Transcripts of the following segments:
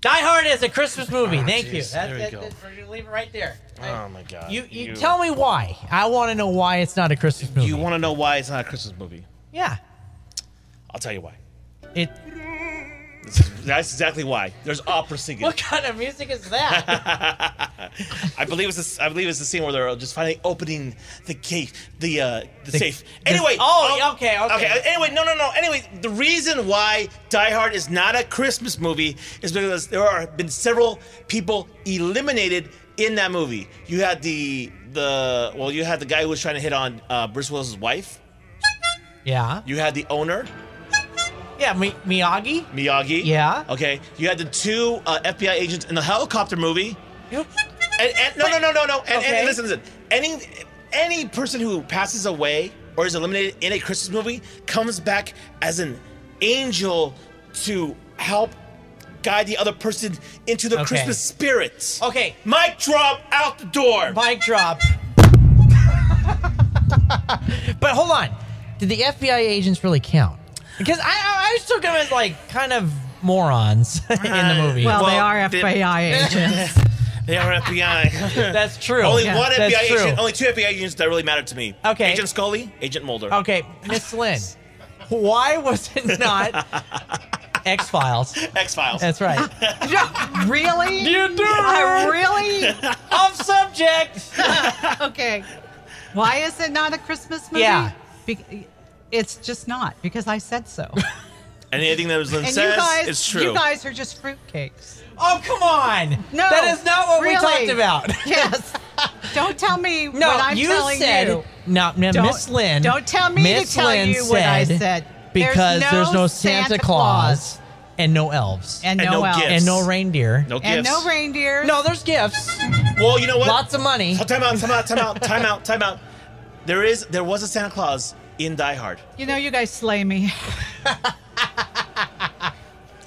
Die Hard is a Christmas movie. Oh, Thank you. jeez. That, There that, go. that- we're gonna leave it right there. Oh my god. You, you tell me why. I want to know why it's not a Christmas movie. You want to know why it's not a Christmas movie? yeah. I'll tell you why. It. That's exactly why. There's opera singing. What kind of music is that? I believe it's this, I believe it's the scene where they're just finally opening the gate, the uh, the, The- safe. the- Anyway. oh, okay, okay. Okay. Anyway, no, no, no. Anyway, the reason why Die Hard is not a Christmas movie is because there are been several people eliminated in that movie. You had the the well, you had the guy who was trying to hit on uh, Bruce Willis's wife. yeah. You had the owner Yeah. Mi- Miyagi. Miyagi. Yeah. Okay. You had the two uh, FBI agents in the helicopter movie. Yep. And, and no, no, no, no, no. And, Okay. and listen, listen. Any any person who passes away or is eliminated in a Christmas movie comes back as an angel to help guide the other person into the Okay. Christmas spirit. Okay. Mic drop out the door. Mic drop. but hold on. Did the FBI agents really count? Because I, I, I took them as like kind of morons in the movie. Well, they Well, are they- FBI agents. They are FBI. That's true. only Yeah. one That's FBI true. agent, only two FBI agents that really mattered to me. Okay. Agent Scully, Agent Mulder. Okay, Miss Lynn, why was it not X Files? X Files. That's right. really? You do. I really? Off subject. Okay. Why is it not a Christmas movie? Yeah. Be- it's just not because I said so. Anything that was Lynn And says you guys, is true. you guys are just fruitcakes. Oh come on. No, that is not what we talked about. Yes. Don't tell me No, what I'm you telling said you. no, no Don't- Miss Lynn. don't tell me to tell Lynn you what I said. There's because no there's no Santa, Santa Claus, and no elves And, And no, no elves. gifts. and no reindeer. no And no reindeers. No, there's gifts. Well, you know what? Lots of money. Oh, time out, time out, time out, time out, time out. There is, there was a Santa Claus in Die Hard. You know, you guys slay me.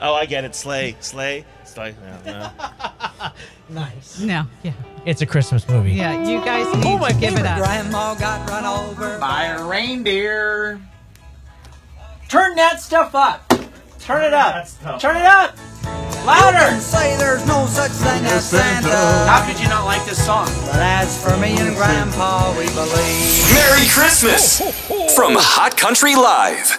Oh, I get it. Slay, slay, slay. Yeah, yeah. Nice. No. Yeah. It's a Christmas movie. Yeah. You guys oh need Oh, my to give it up. Grandma got run over by a reindeer. Turn that stuff up. Turn it up. Turn it up. Louder. Say there's no such thing as Santa. Uh, How could you not like this song? But as for me and Grandpa, we believe. Merry Christmas oh, oh, from Hot Country Live.